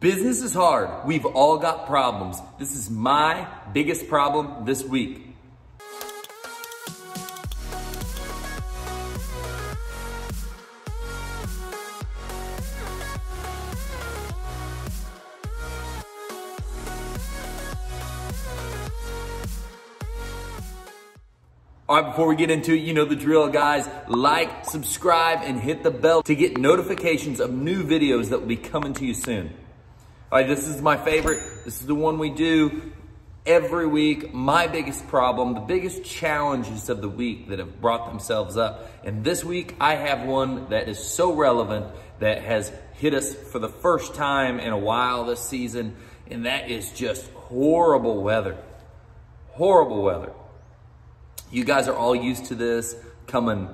Business is hard. We've all got problems. This is my biggest problem this week. All right, before we get into it, you know the drill, guys. Like, subscribe, and hit the bell to get notifications of new videos that will be coming to you soon. All right, this is my favorite. This is the one we do every week. My biggest problem, the biggest challenges of the week that have brought themselves up. And this week, I have one that is so relevant that has hit us for the first time in a while this season, and that is just horrible weather. Horrible weather. You guys are all used to this coming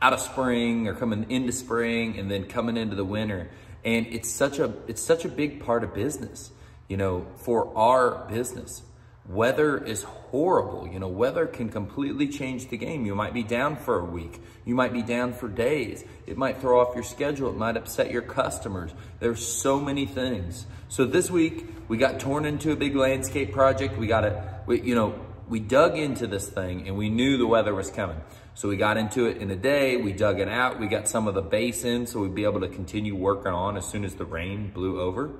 out of spring or coming into spring and then coming into the winter. And it's such a it's such a big part of business, you know, for our business. Weather is horrible. You know, weather can completely change the game. You might be down for a week. You might be down for days. It might throw off your schedule. It might upset your customers. There's so many things. So this week we got torn into a big landscape project. We got to, you know, we dug into this thing and we knew the weather was coming. So we got into it in a day, we dug it out, we got some of the base in so we'd be able to continue working on as soon as the rain blew over.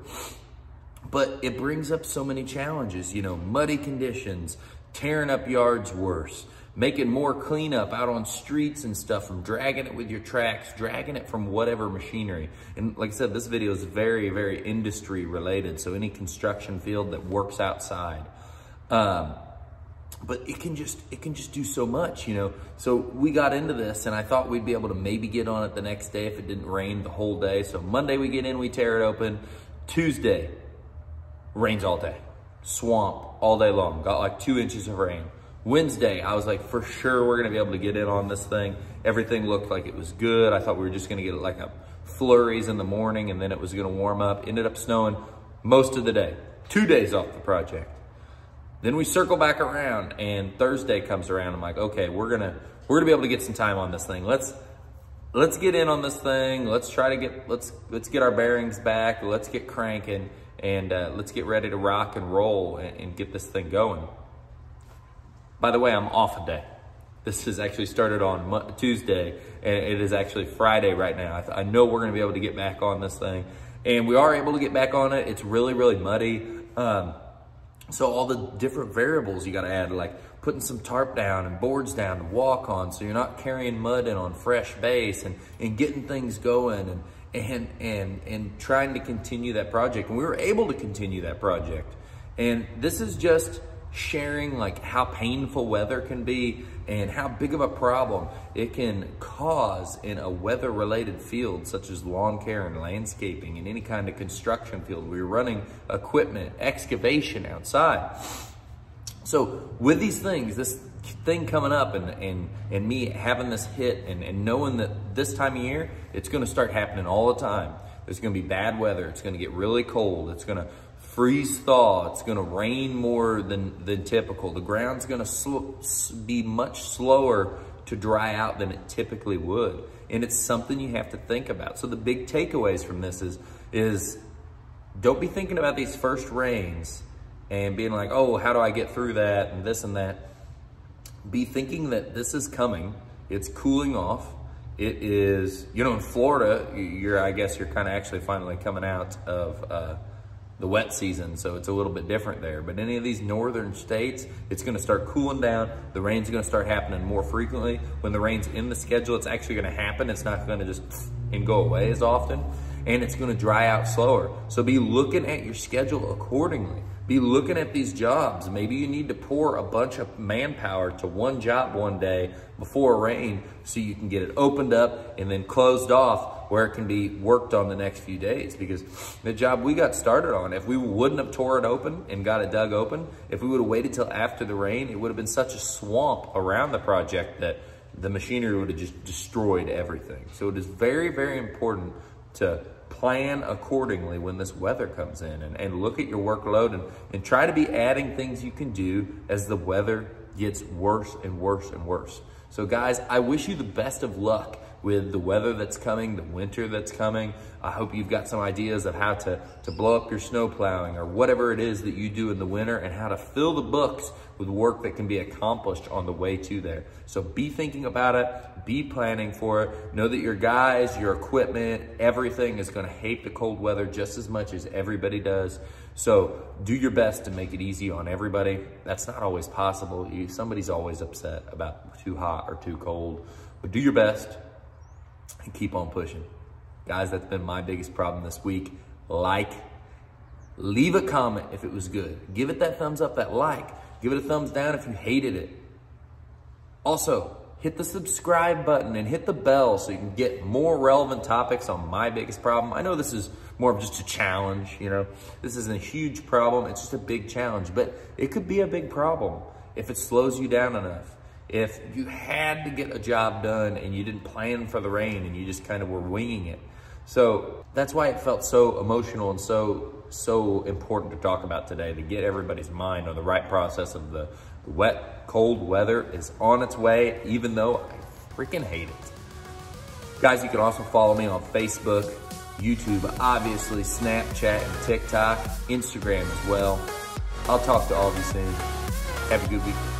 But it brings up so many challenges, you know, muddy conditions, tearing up yards worse, making more cleanup out on streets and stuff from dragging it with your tracks, dragging it from whatever machinery. And like I said, this video is very, very industry related. So any construction field that works outside. Um, but it can just it can just do so much you know? So we got into this and i thought we'd be able to maybe get on it the next day if it didn't rain the whole day. So monday we get in we tear it open. Tuesday rains all day. Swamp all day long. Got like two inches of rain. Wednesday i was like for sure we're gonna be able to get in on this thing. Everything looked like it was good. I thought we were just gonna get it like a flurries in the morning and then it was gonna warm up. Ended up snowing most of the day. Two days off the project then we circle back around and Thursday comes around. I'm like, okay, we're gonna we're gonna be able to get some time on this thing. Let's let's get in on this thing. Let's try to get let's let's get our bearings back. Let's get cranking and uh, let's get ready to rock and roll and, and get this thing going. By the way, I'm off a day. This has actually started on Tuesday and it is actually Friday right now. I, I know we're gonna be able to get back on this thing and we are able to get back on it. It's really, really muddy. Um, so all the different variables you got to add, like putting some tarp down and boards down to walk on so you're not carrying mud in on fresh base and, and getting things going and, and, and, and trying to continue that project. And we were able to continue that project. And this is just sharing like how painful weather can be and how big of a problem it can cause in a weather related field such as lawn care and landscaping and any kind of construction field where you're running equipment, excavation outside. So with these things, this thing coming up and, and, and me having this hit and, and knowing that this time of year, it's gonna start happening all the time. There's gonna be bad weather. It's gonna get really cold. It's gonna freeze thaw. It's going to rain more than, than typical. The ground's going to be much slower to dry out than it typically would. And it's something you have to think about. So the big takeaways from this is, is don't be thinking about these first rains and being like, oh, how do I get through that and this and that. Be thinking that this is coming. It's cooling off. It is, you know, in Florida, you're, I guess you're kind of actually finally coming out of, uh, the wet season, so it's a little bit different there. But any of these northern states, it's gonna start cooling down. The rain's gonna start happening more frequently. When the rain's in the schedule, it's actually gonna happen. It's not gonna just and go away as often. And it's gonna dry out slower. So be looking at your schedule accordingly. Be looking at these jobs. Maybe you need to pour a bunch of manpower to one job one day before rain so you can get it opened up and then closed off where it can be worked on the next few days because the job we got started on, if we wouldn't have tore it open and got it dug open, if we would have waited till after the rain, it would have been such a swamp around the project that the machinery would have just destroyed everything. So it is very, very important to plan accordingly when this weather comes in and, and look at your workload and, and try to be adding things you can do as the weather gets worse and worse and worse. So guys, I wish you the best of luck with the weather that's coming, the winter that's coming. I hope you've got some ideas of how to, to blow up your snow plowing or whatever it is that you do in the winter and how to fill the books with work that can be accomplished on the way to there. So be thinking about it, be planning for it. Know that your guys, your equipment, everything is gonna hate the cold weather just as much as everybody does. So do your best to make it easy on everybody. That's not always possible. Somebody's always upset about too hot or too cold, but do your best and keep on pushing. Guys, that's been my biggest problem this week. Like, leave a comment if it was good. Give it that thumbs up, that like. Give it a thumbs down if you hated it. Also, hit the subscribe button and hit the bell so you can get more relevant topics on my biggest problem. I know this is more of just a challenge, you know. This isn't a huge problem, it's just a big challenge, but it could be a big problem if it slows you down enough. If you had to get a job done and you didn't plan for the rain and you just kind of were winging it. So that's why it felt so emotional and so so important to talk about today to get everybody's mind on the right process of the wet, cold weather is on its way, even though I freaking hate it. Guys, you can also follow me on Facebook, YouTube, obviously, Snapchat and TikTok, Instagram as well. I'll talk to all of you soon. Have a good week.